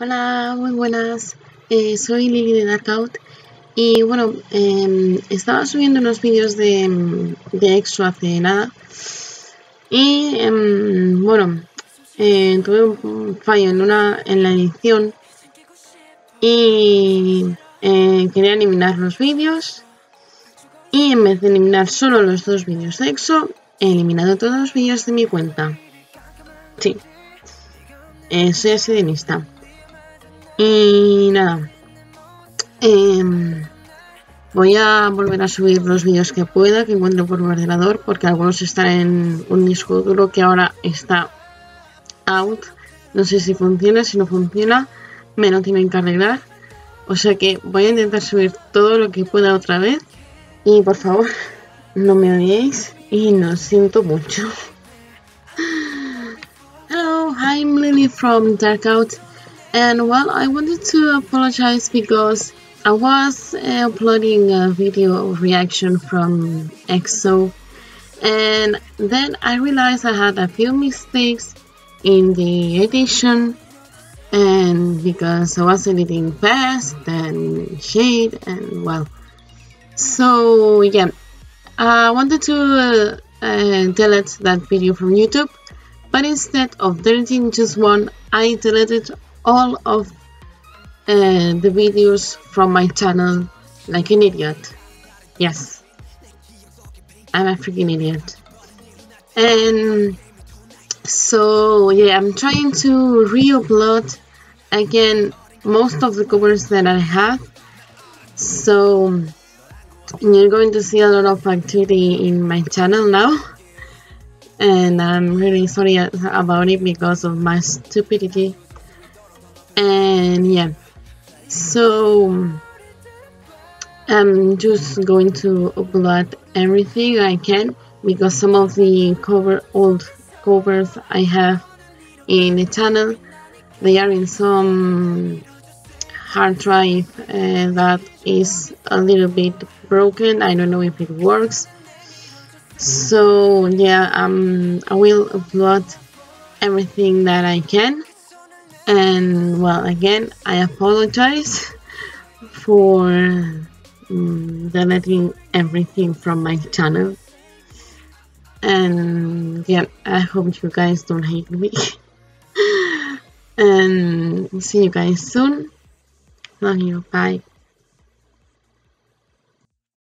Hola, muy buenas. Eh, soy Lili de Darkout y bueno, eh, estaba subiendo unos vídeos de, de EXO hace nada y em, bueno, eh, tuve un fallo en, una, en la edición y eh, quería eliminar los vídeos y en vez de eliminar solo los dos vídeos de EXO, he eliminado todos los vídeos de mi cuenta. Sí, soy así de lista. Em, voy a volver a subir los vídeos que pueda, que encuentro por mi ordenador, porque algunos están en un disco duro que ahora está out. No sé si funciona, si no funciona, me lo tienen que arreglar. O sea que voy a intentar subir todo lo que pueda otra vez. Y por favor, no me odiéis y no siento mucho. Hello, I'm Lily from Darkout. And well, I wanted to apologize because I was uh, uploading a video reaction from EXO, and then I realized I had a few mistakes in the edition, and because I was editing fast and shade, and well, so yeah, I wanted to uh, uh, delete that video from YouTube, but instead of deleting just one, I deleted all of uh, the videos from my channel like an idiot. Yes, I'm a freaking idiot. And so, yeah, I'm trying to re upload again most of the covers that I have. So, you're going to see a lot of activity in my channel now. And I'm really sorry about it because of my stupidity and yeah. So I'm just going to upload everything I can because some of the cover old covers I have in the channel they are in some hard drive uh, that is a little bit broken. I don't know if it works. So yeah um, I will upload everything that I can and well again i apologize for um, deleting everything from my channel. And yeah i hope you guys don't hate me. And see you guys soon. Love you. Bye